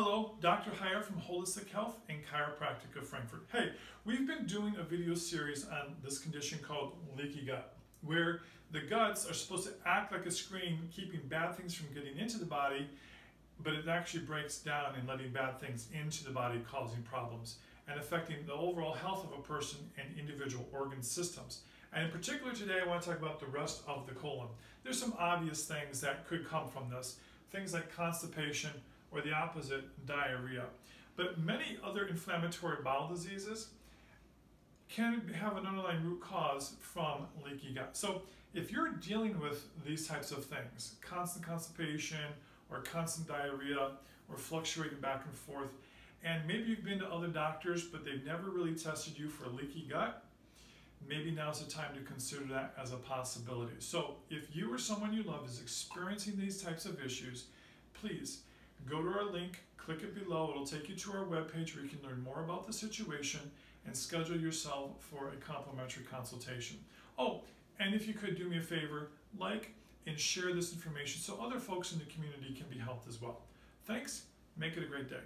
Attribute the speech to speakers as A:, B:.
A: Hello, Dr. Heyer from Holistic Health and Chiropractic of Frankfort. Hey, we've been doing a video series on this condition called leaky gut, where the guts are supposed to act like a screen, keeping bad things from getting into the body, but it actually breaks down and letting bad things into the body, causing problems and affecting the overall health of a person and individual organ systems. And in particular today, I want to talk about the rest of the colon. There's some obvious things that could come from this, things like constipation, or the opposite, diarrhea. But many other inflammatory bowel diseases can have an underlying root cause from leaky gut. So if you're dealing with these types of things, constant constipation or constant diarrhea or fluctuating back and forth, and maybe you've been to other doctors but they've never really tested you for leaky gut, maybe now's the time to consider that as a possibility. So if you or someone you love is experiencing these types of issues, please go to our link, click it below. It'll take you to our webpage where you can learn more about the situation and schedule yourself for a complimentary consultation. Oh, and if you could do me a favor, like and share this information so other folks in the community can be helped as well. Thanks. Make it a great day.